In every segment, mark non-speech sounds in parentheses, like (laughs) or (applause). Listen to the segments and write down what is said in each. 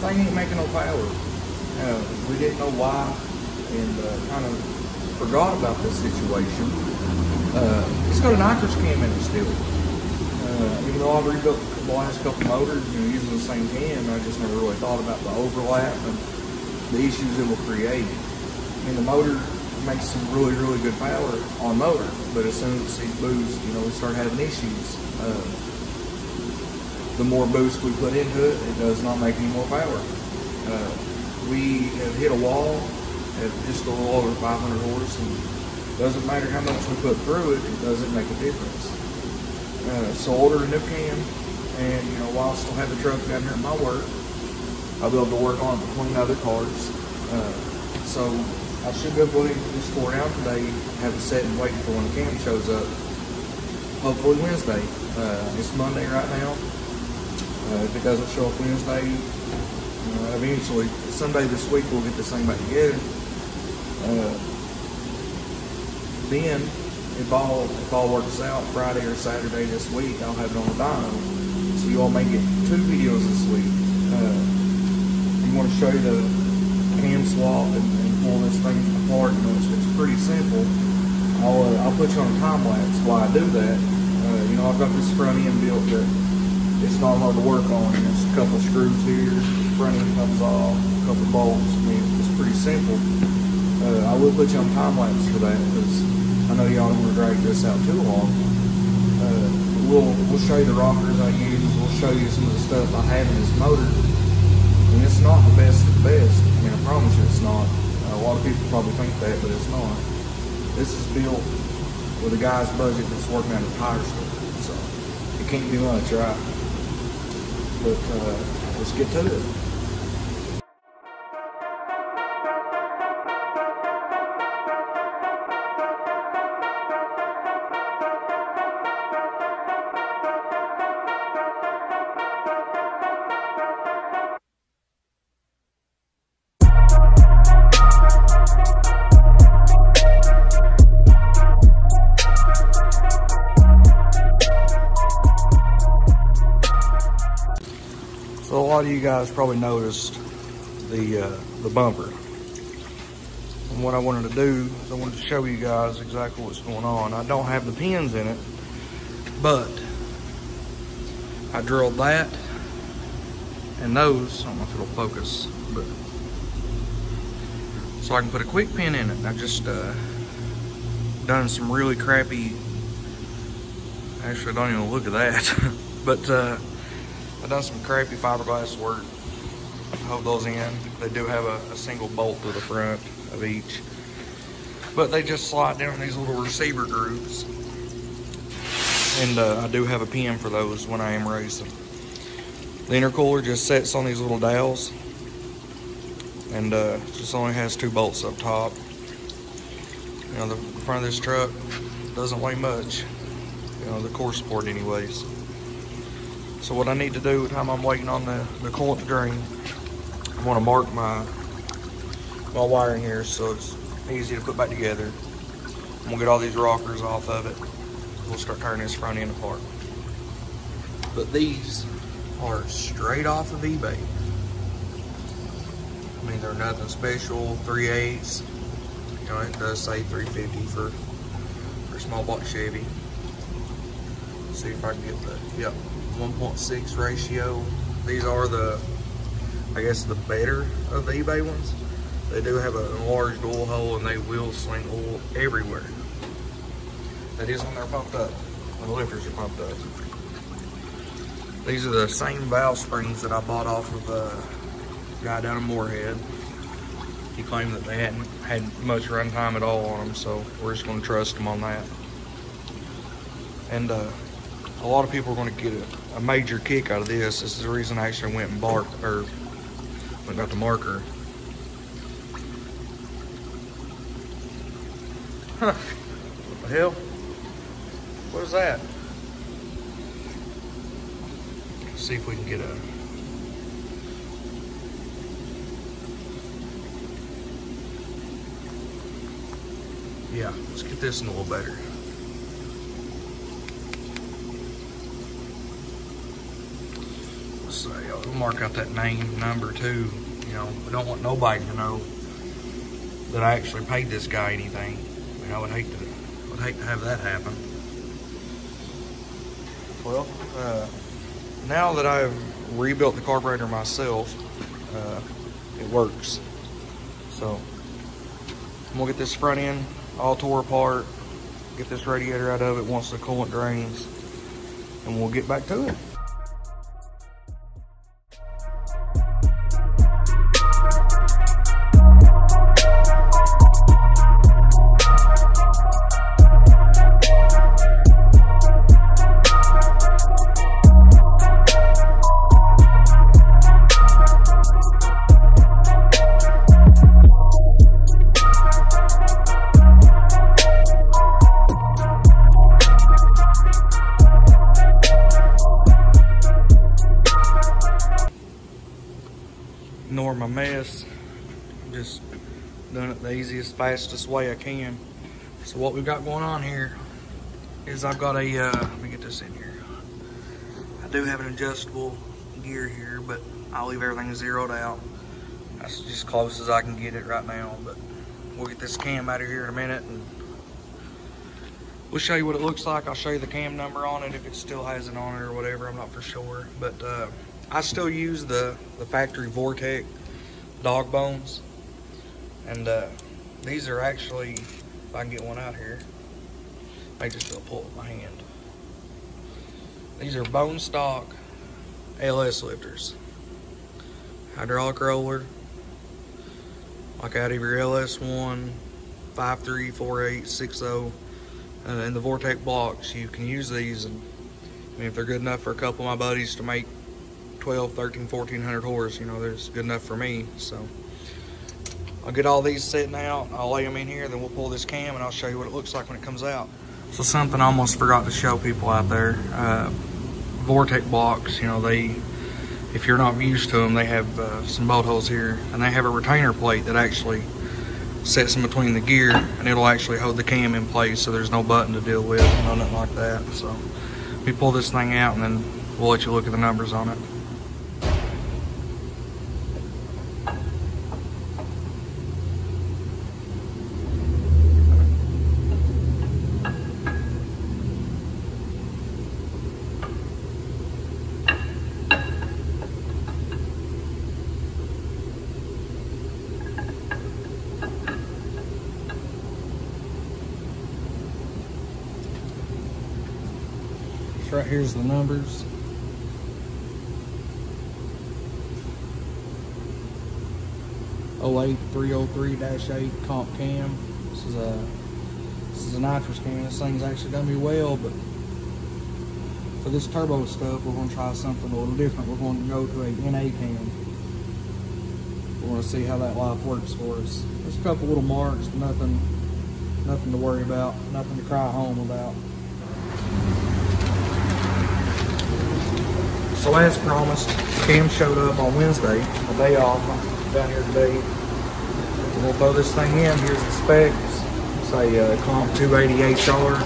thing ain't making no power. Uh, we didn't know why and uh, kind of forgot about this situation. Uh, it's got a nitrous cam in it still. Uh, even though I've rebuilt the last couple motors, you know, using the same cam, I just never really thought about the overlap and the issues it will create. I mean, the motor makes some really, really good power on motor, but as soon as it sees boost, you know, we start having issues. Uh, the more boost we put into it, it does not make any more power. Uh, we have hit a wall at just a little over 500 horse, and doesn't matter how much we put through it, it doesn't make a difference. Uh, so order a new cam, and you know, while I still have the truck down here at my work, I'll be able to work on it between other cars. Uh, so I should be able to this tore down today, have it set and waiting for when the cam shows up. Hopefully Wednesday. Uh, it's Monday right now. Uh, if it doesn't show up Wednesday, uh, eventually, Sunday this week, we'll get this thing back together. Uh, then, if all if all works out, Friday or Saturday this week, I'll have it on the dyno. So you all may get two videos this week. Uh, you want to show you the cam swap and, and pull this thing apart. You know, it's, it's pretty simple. I'll uh, I'll put you on a time lapse while I do that. Uh, you know, I've got this front end built that it's not hard to work on. There's a couple of screws here, front end comes off, a couple of bolts. I mean, it's pretty simple. Uh, I will put you on time lapse for that because I know y'all don't want to drag this out too long. Uh, we'll we'll show you the rockers I use. We'll show you some of the stuff I have in this motor. And it's not the best of the best. I mean, I promise you it's not. Uh, a lot of people probably think that, but it's not. This is built with a guy's budget that's working at a tire store. So it can't be much, right? But uh, let's get to it. Of you guys probably noticed the uh, the bumper. And what I wanted to do is I wanted to show you guys exactly what's going on. I don't have the pins in it, but I drilled that and those. I don't know if it'll focus, but so I can put a quick pin in it. I just uh, done some really crappy. Actually, I don't even look at that, (laughs) but. Uh, I've done some crappy fiberglass work. Hold those in. They do have a, a, single bolt to the front of each. But they just slide down these little receiver grooves. And uh, I do have a pin for those when I am racing. The intercooler just sets on these little dowels. And uh, just only has two bolts up top. You know, the front of this truck doesn't weigh much. You know, the core support anyways. So what I need to do, time I'm waiting on the, the coolant to drain, I want to mark my my wiring here so it's easy to put back together. I'm gonna get all these rockers off of it. We'll start turning this front end apart. But these are straight off of eBay. I mean, they're nothing special, 3 eighths. You know, it does say 350 for, for small block Chevy. Let's see if I can get the, yep, 1.6 ratio. These are the, I guess, the better of the eBay ones. They do have a enlarged oil hole and they will sling oil everywhere. That is when they're pumped up, when the lifters are pumped up. These are the same valve springs that I bought off of a guy down in Morehead. He claimed that they hadn't had much runtime at all on them, so we're just going to trust him on that. And uh, a lot of people are going to get a, a, major kick out of this. This is the reason I actually went and barked or went got the marker. Huh. What the hell? What is that? Let's see if we can get a yeah, let's get this in a little better. So I'll mark out that name number too. You know, we don't want nobody to know that I actually paid this guy anything. I mean, I would hate to I would hate to have that happen. Well, uh, now that I've rebuilt the carburetor myself, uh, it works. So I'm gonna get this front end all tore apart, get this radiator out of it once the coolant drains, and we'll get back to it. Ignore my mess. Just doing it the easiest, fastest way I can. So what we've got going on here is I've got a, uh, let me get this in here. I do have an adjustable gear here, but I'll leave everything zeroed out. That's just close as I can get it right now, but we'll get this cam out of here in a minute and we'll show you what it looks like. I'll show you the cam number on it if it still has it on it or whatever, I'm not for sure. But uh, I still use the, the factory Vortec dog bones. And uh, these are actually, if I can get one out here, I just feel pull with my hand. These are bone stock LS lifters. Hydraulic roller, like out of your LS1, 534860, 60, uh, and the Vortec blocks. You can use these, and I mean, if they're good enough for a couple of my buddies to make 12, 13, 1400 horse, you know, there's good enough for me. So I'll get all these sitting out. I'll lay them in here, then we'll pull this cam and I'll show you what it looks like when it comes out. So something I almost forgot to show people out there. Uh, Vortec blocks, you know, they, if you're not used to them, they have uh, some bolt holes here and they have a retainer plate that actually sets in between the gear and it'll actually hold the cam in place so there's no button to deal with, nothing like that. So we pull this thing out and then we'll let you look at the numbers on it. Right here's the numbers. Oh eight three oh three dash eight comp cam. This is a this is a nitrous cam. This thing's actually done me well, but for this turbo stuff, we're going to try something a little different. We're going to go to a NA cam. We're going to see how that life works for us. There's a couple little marks, nothing, nothing to worry about, nothing to cry home about. So as promised, Cam showed up on Wednesday, a day off. I'm down here today. We'll throw this thing in. Here's the specs. It's a uh, Comp 280HR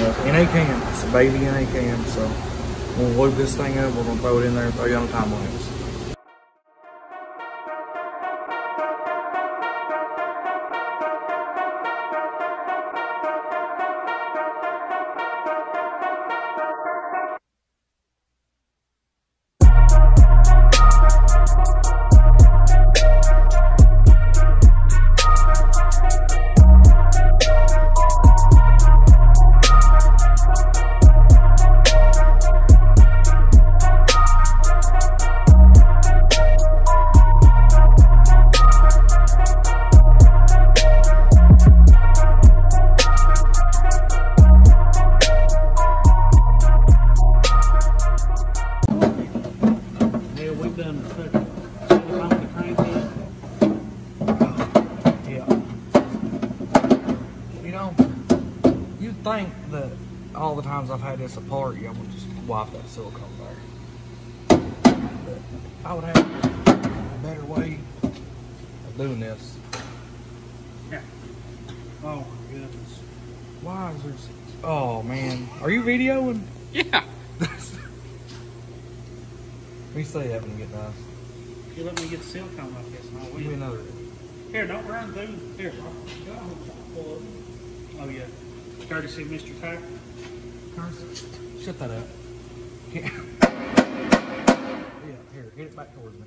uh, NA cam. It's a baby NA cam. So we'll loop this thing up. We're gonna throw it in there and throw you on time lapse. Wipe that silicone there. But I would have a better way of doing this. Yeah. Oh, visors. Oh man, are you videoing? Yeah. (laughs) Let me say that when you get nice. You let me get the silicone off this and I'll Give me another. Here, don't run through. Here. On, pull up. Oh, yeah. Courtesy of Mr. Tacker. Shut that up. Yeah, here, get it back towards me.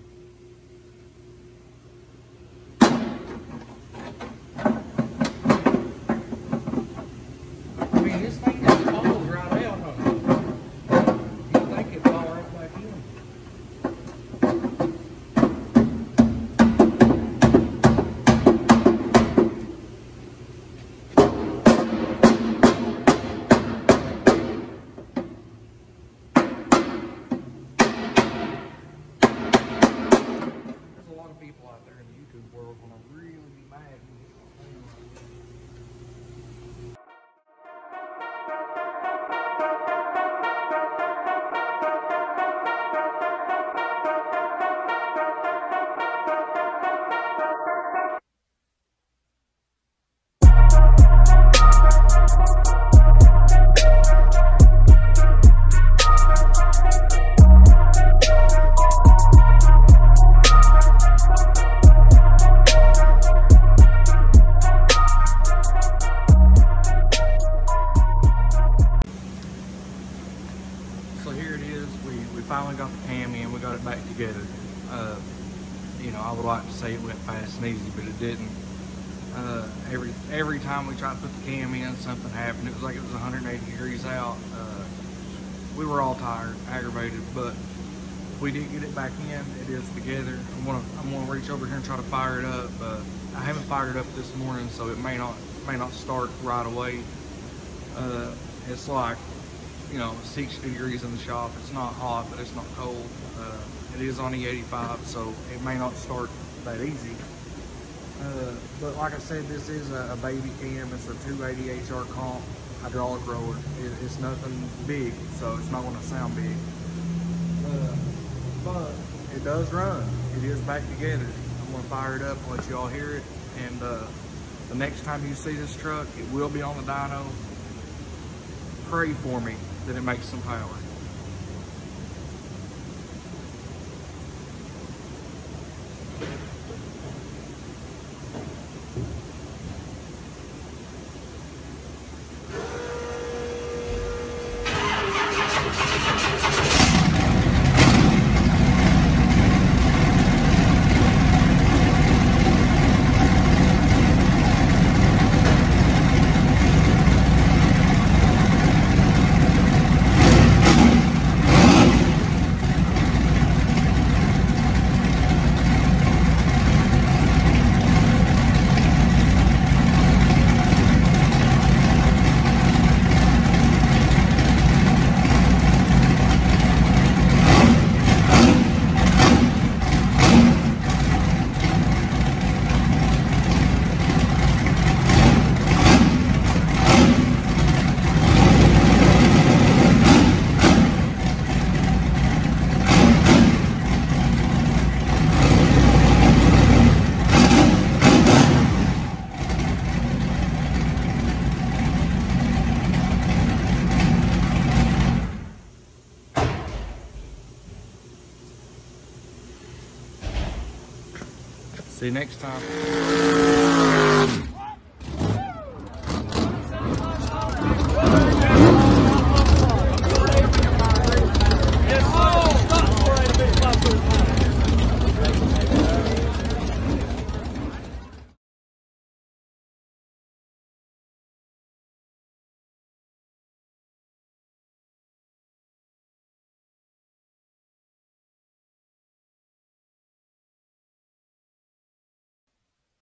Easy, but it didn't. Uh, every every time we tried to put the cam in, something happened. It was like it was 180 degrees out. Uh, we were all tired, aggravated, but we did get it back in. It is together. I'm gonna I'm gonna reach over here and try to fire it up. Uh, I haven't fired it up this morning, so it may not may not start right away. Uh, it's like you know 60 degrees in the shop. It's not hot, but it's not cold. Uh, it is on E85, so it may not start that easy. Uh, but like I said, this is a, a baby cam. It's a 280 HR comp hydraulic roller. It, it's nothing big, so it's not going to sound big. Uh, but it does run. It is back together. I'm going to fire it up and let you all hear it. And uh, the next time you see this truck, it will be on the dyno. Pray for me that it makes some power. See you next time.